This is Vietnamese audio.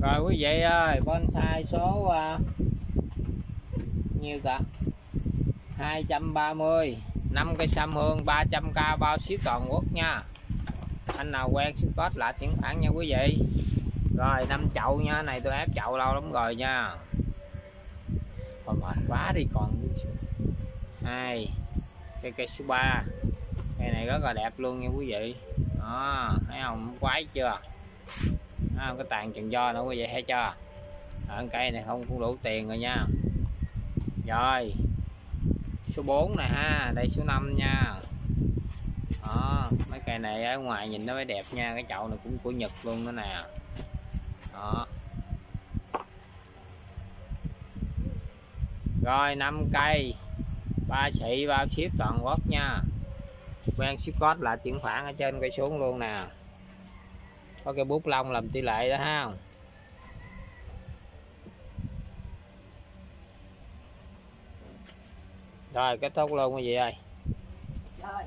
rồi quý vị ơi bonsai số uh, nhiêu ta? 230 5 cây sam hương 300k bao ship toàn quốc nha. Anh nào quen Scott lại chuyển khoản nha quý vị. Rồi 5 chậu nha này tôi ép chậu lâu lắm rồi nha. Còn mệt quá đi còn hai cây cây số 3 cây này rất là đẹp luôn nha quý vị. Đó thấy không? Quái chưa? À, cái tàn trần do nó có vậy hay cho à, cây này không cũng đủ tiền rồi nha. Rồi số 4 này ha đây số 5 nha. Đó mấy cây này ở ngoài nhìn nó mới đẹp nha cái chậu này cũng của Nhật luôn nữa nè. Đó. Rồi 5 cây. Ba sĩ bao ship toàn quốc nha. Quen ship code là chuyển khoản ở trên cây xuống luôn nè có cái bút lông làm tỷ lệ đó ha. Rồi, kết thúc luôn quý vị ơi rồi.